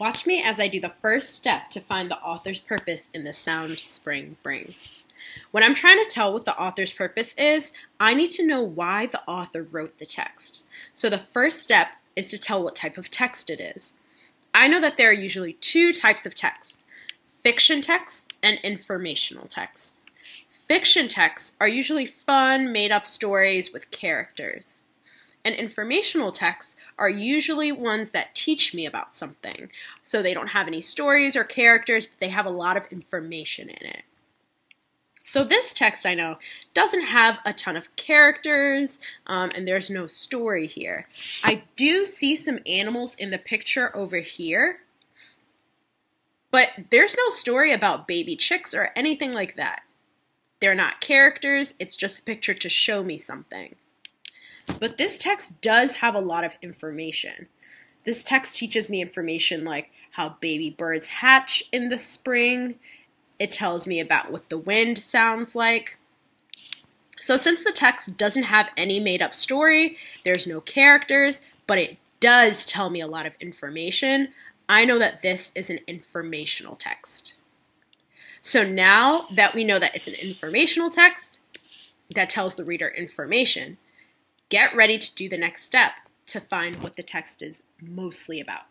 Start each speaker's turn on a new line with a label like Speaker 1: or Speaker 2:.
Speaker 1: Watch me as I do the first step to find the author's purpose in the sound spring brings. When I'm trying to tell what the author's purpose is, I need to know why the author wrote the text. So the first step is to tell what type of text it is. I know that there are usually two types of text fiction texts and informational texts. Fiction texts are usually fun, made up stories with characters and informational texts are usually ones that teach me about something. So they don't have any stories or characters, but they have a lot of information in it. So this text I know doesn't have a ton of characters um, and there's no story here. I do see some animals in the picture over here, but there's no story about baby chicks or anything like that. They're not characters, it's just a picture to show me something. But this text does have a lot of information. This text teaches me information like how baby birds hatch in the spring. It tells me about what the wind sounds like. So, since the text doesn't have any made up story, there's no characters, but it does tell me a lot of information, I know that this is an informational text. So, now that we know that it's an informational text that tells the reader information, Get ready to do the next step to find what the text is mostly about.